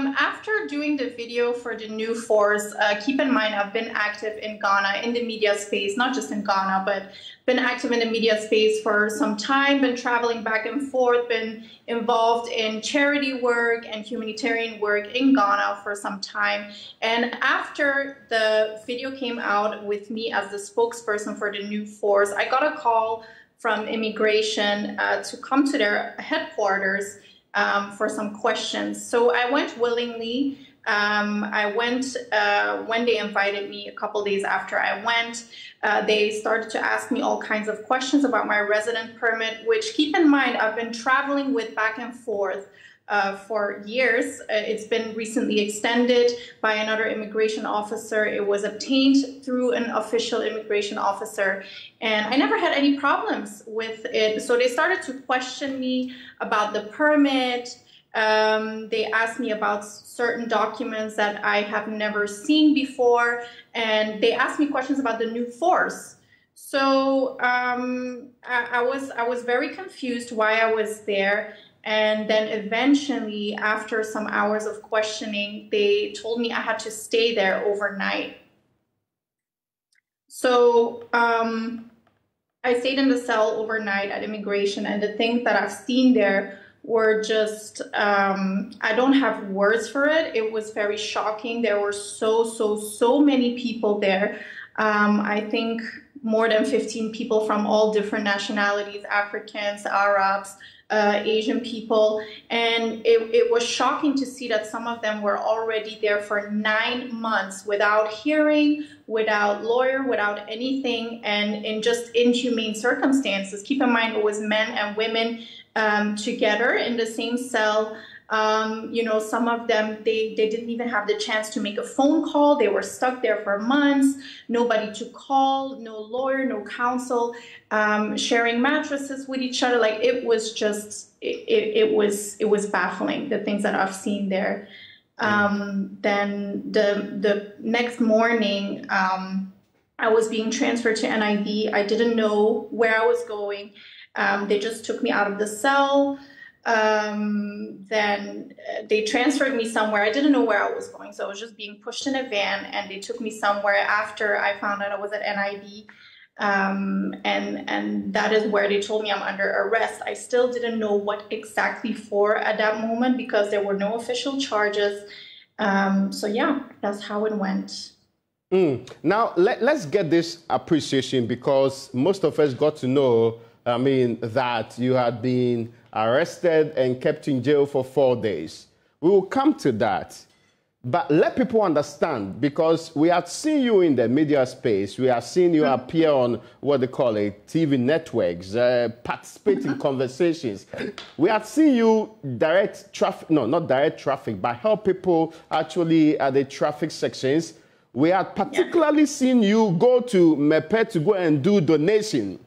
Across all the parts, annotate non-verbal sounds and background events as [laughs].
um, after doing the video for the new force, uh, keep in mind I've been active in Ghana in the media space, not just in Ghana, but been active in the media space for some time, been traveling back and forth, been involved in charity work and humanitarian work in Ghana for some time. And after the video came out with me as the spokesperson for the new force, I got a call from immigration uh, to come to their headquarters um, for some questions. So I went willingly. Um, I went uh, when they invited me a couple days after I went. Uh, they started to ask me all kinds of questions about my resident permit, which keep in mind, I've been traveling with back and forth uh, for years. Uh, it's been recently extended by another immigration officer. It was obtained through an official immigration officer, and I never had any problems with it. So they started to question me about the permit. Um, they asked me about certain documents that I have never seen before, and they asked me questions about the new force. So um, I, I, was I was very confused why I was there, and then eventually, after some hours of questioning, they told me I had to stay there overnight. So um, I stayed in the cell overnight at immigration, and the things that I've seen there were just, um, I don't have words for it. It was very shocking. There were so, so, so many people there. Um, I think more than 15 people from all different nationalities Africans, Arabs, uh, Asian people. And it, it was shocking to see that some of them were already there for nine months without hearing, without lawyer, without anything, and in just inhumane circumstances. Keep in mind, it was men and women um, together in the same cell. Um, you know, some of them, they, they didn't even have the chance to make a phone call. They were stuck there for months, nobody to call, no lawyer, no counsel, um, sharing mattresses with each other. Like it was just, it, it, it, was, it was baffling, the things that I've seen there. Um, then the, the next morning, um, I was being transferred to NIB. I didn't know where I was going. Um, they just took me out of the cell. Um, then uh, they transferred me somewhere. I didn't know where I was going, so I was just being pushed in a van, and they took me somewhere after I found out I was at NIB. Um, and and that is where they told me I'm under arrest. I still didn't know what exactly for at that moment because there were no official charges. Um, so yeah, that's how it went. Mm. Now let, let's get this appreciation because most of us got to know I mean, that you had been arrested and kept in jail for four days. We will come to that. But let people understand because we have seen you in the media space. We have seen you appear on what they call it, TV networks, uh, participate in conversations. We have seen you direct traffic, no, not direct traffic, but help people actually at the traffic sections. We have particularly seen you go to Mepe to go and do donation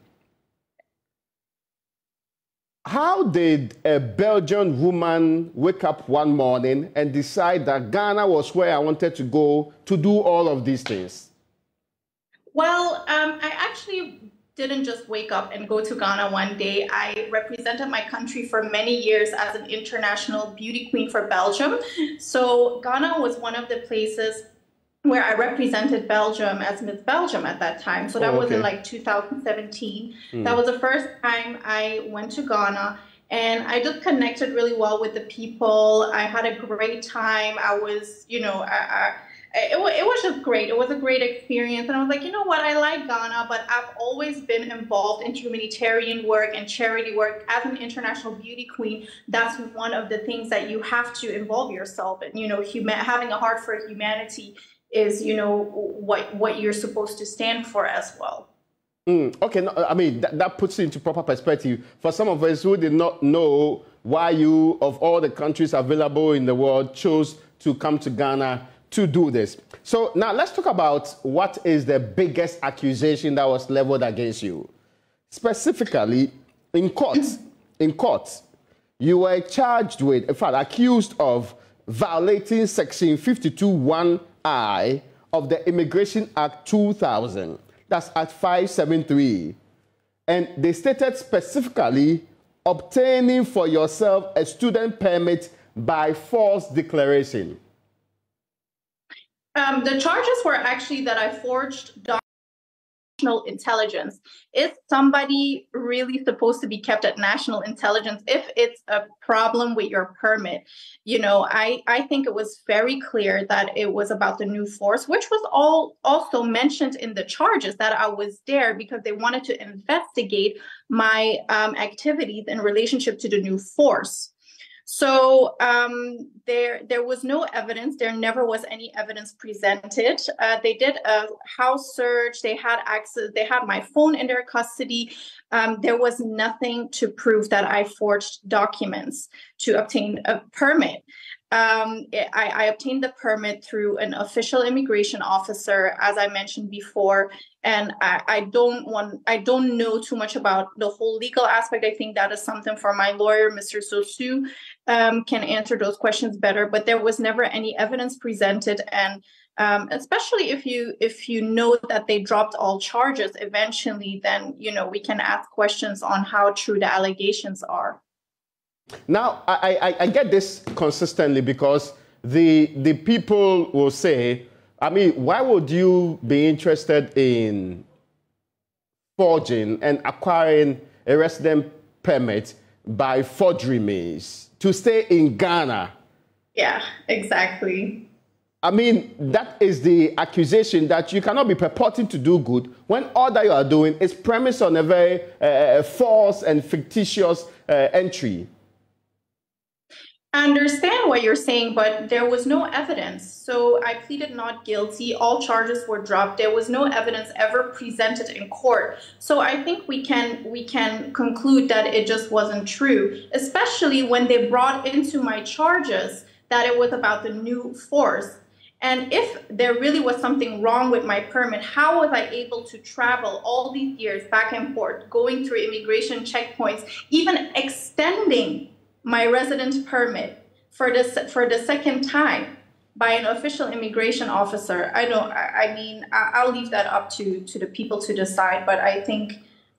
how did a Belgian woman wake up one morning and decide that Ghana was where I wanted to go to do all of these things? Well, um, I actually didn't just wake up and go to Ghana one day. I represented my country for many years as an international beauty queen for Belgium. So Ghana was one of the places where I represented Belgium as Miss Belgium at that time. So that oh, okay. was in like 2017. Mm. That was the first time I went to Ghana. And I just connected really well with the people. I had a great time. I was, you know, I, I, it, it was just great. It was a great experience. And I was like, you know what? I like Ghana, but I've always been involved in humanitarian work and charity work. As an international beauty queen, that's one of the things that you have to involve yourself in, you know, human, having a heart for humanity is you know what what you're supposed to stand for as well. Mm, okay, no, I mean that, that puts it into proper perspective for some of us who did not know why you, of all the countries available in the world, chose to come to Ghana to do this. So now let's talk about what is the biggest accusation that was leveled against you. Specifically, in court, in court, you were charged with, in fact, accused of violating Section 52.1 I of the Immigration Act 2000. That's Act 573. And they stated specifically obtaining for yourself a student permit by false declaration? Um, the charges were actually that I forged national intelligence. Is somebody really supposed to be kept at national intelligence if it's a problem with your permit? You know, I, I think it was very clear that it was about the new force, which was all also mentioned in the charges that I was there because they wanted to investigate my um, activities in relationship to the new force. So um, there, there was no evidence. There never was any evidence presented. Uh, they did a house search. They had access. They had my phone in their custody. Um, there was nothing to prove that I forged documents to obtain a permit. Um, I, I, obtained the permit through an official immigration officer, as I mentioned before, and I, I, don't want I don't know too much about the whole legal aspect. I think that is something for my lawyer, Mr. Sosu, um, can answer those questions better. But there was never any evidence presented, and um, especially if you if you know that they dropped all charges eventually, then you know we can ask questions on how true the allegations are. Now, I, I, I, get this consistently because the, the people will say, I mean, why would you be interested in forging and acquiring a resident permit by forgery means to stay in Ghana? Yeah, exactly. I mean, that is the accusation that you cannot be purporting to do good when all that you are doing is premised on a very uh, false and fictitious uh, entry. I understand what you're saying, but there was no evidence. So I pleaded not guilty. All charges were dropped. There was no evidence ever presented in court. So I think we can we can conclude that it just wasn't true, especially when they brought into my charges that it was about the new force. And if there really was something wrong with my permit, how was I able to travel all these years back and forth, going through immigration checkpoints, even extending my residence permit for the, for the second time by an official immigration officer. I don't, I, I mean, I, will leave that up to, to the people to decide, but I think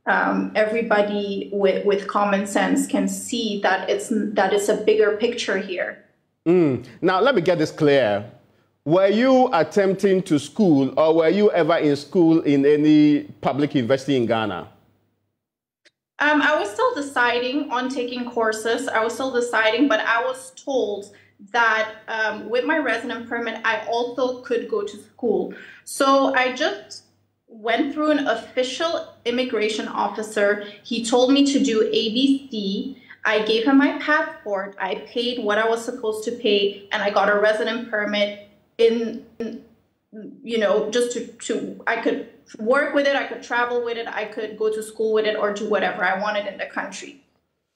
um, everybody with, with common sense can see that it's, that it's a bigger picture here. Mm. Now, let me get this clear. Were you attempting to school or were you ever in school in any public university in Ghana? Um, I was still deciding on taking courses. I was still deciding, but I was told that um, with my resident permit, I also could go to school. So I just went through an official immigration officer. He told me to do ABC. I gave him my passport. I paid what I was supposed to pay, and I got a resident permit in, you know, just to, to I could work with it, I could travel with it, I could go to school with it, or do whatever I wanted in the country.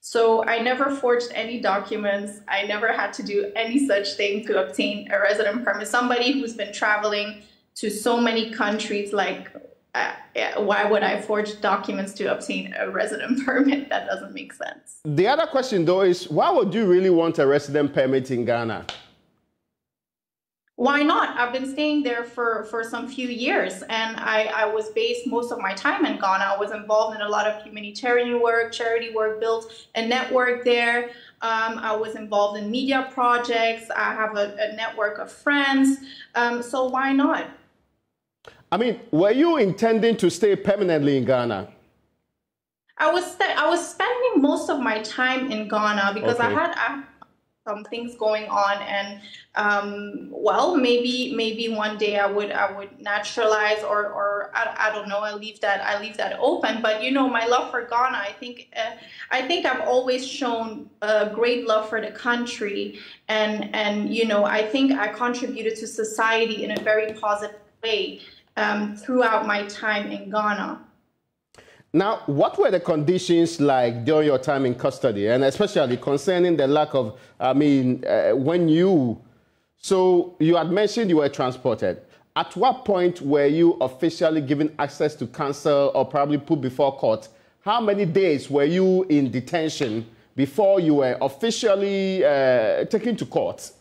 So I never forged any documents. I never had to do any such thing to obtain a resident permit. Somebody who's been traveling to so many countries, like, uh, why would I forge documents to obtain a resident [laughs] permit? That doesn't make sense. The other question, though, is why would you really want a resident permit in Ghana? Why not? I've been staying there for, for some few years and I, I was based most of my time in Ghana. I was involved in a lot of humanitarian work, charity work, built a network there. Um, I was involved in media projects. I have a, a network of friends. Um, so why not? I mean, were you intending to stay permanently in Ghana? I was I was spending most of my time in Ghana because okay. I had I some things going on and um, well maybe maybe one day i would i would naturalize or or I, I, don't know i leave that i leave that open. But you know my love for ghana i think uh, i think i've always shown a great love for the country. And and you know i think i contributed to society in a very positive way um, throughout my time in ghana now, what were the conditions like during your time in custody, and especially concerning the lack of, I mean, uh, when you, so you had mentioned you were transported. At what point were you officially given access to counsel or probably put before court? How many days were you in detention before you were officially uh, taken to court?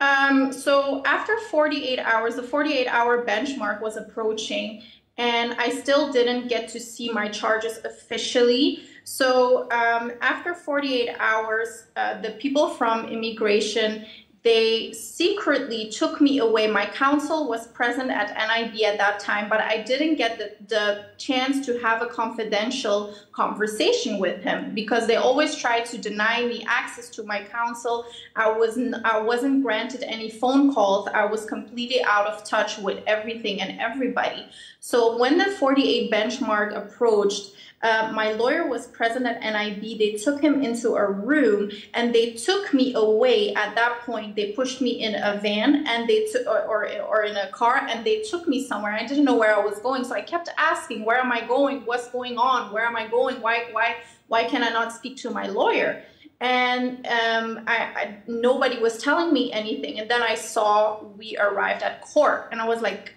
Um, so after 48 hours, the 48 hour benchmark was approaching and I still didn't get to see my charges officially. So um, after 48 hours, uh, the people from immigration they secretly took me away. My counsel was present at NIB at that time, but I didn't get the, the chance to have a confidential conversation with him because they always tried to deny me access to my counsel. I wasn't I wasn't granted any phone calls. I was completely out of touch with everything and everybody. So when the 48 benchmark approached, uh, my lawyer was present at NIB. They took him into a room and they took me away. At that point, they pushed me in a van and they took, or, or, or in a car, and they took me somewhere. I didn't know where I was going, so I kept asking, "Where am I going? What's going on? Where am I going? Why, why, why can I not speak to my lawyer?" and um, I, I, nobody was telling me anything. And then I saw we arrived at court, and I was like,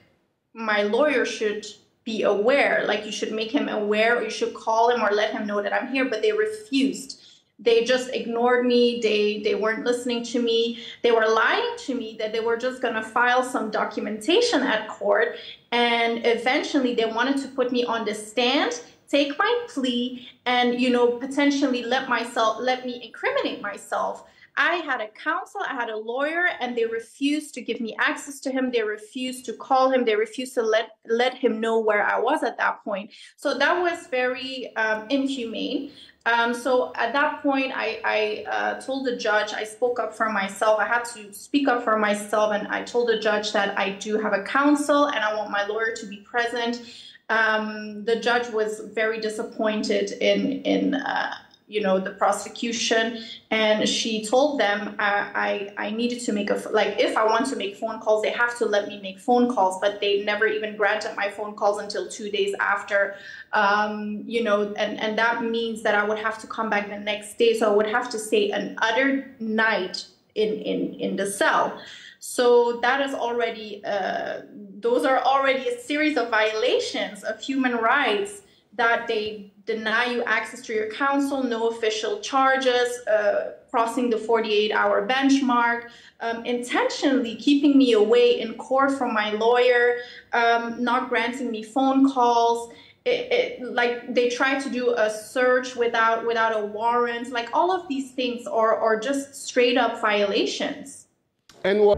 my lawyer should be aware. Like you should make him aware, or you should call him or let him know that I'm here. But they refused. They just ignored me. They they weren't listening to me. They were lying to me that they were just gonna file some documentation at court, and eventually they wanted to put me on the stand take my plea and you know potentially let myself let me incriminate myself I had a counsel, I had a lawyer, and they refused to give me access to him. They refused to call him. They refused to let let him know where I was at that point. So that was very um, inhumane. Um, so at that point, I, I uh, told the judge, I spoke up for myself. I had to speak up for myself, and I told the judge that I do have a counsel and I want my lawyer to be present. Um, the judge was very disappointed in in uh, you know the prosecution and she told them uh, I, I needed to make a like if i want to make phone calls they have to let me make phone calls but they never even granted my phone calls until two days after um, you know and, and that means that i would have to come back the next day so i would have to stay another night in in in the cell. So that is already uh, those are already a series of violations of human rights that they deny you access to your counsel, no official charges, uh, crossing the 48 hour benchmark, um, intentionally keeping me away in court from my lawyer, um, not granting me phone calls. It, it, like they try to do a search without without a warrant like all of these things are, are just straight up violations and what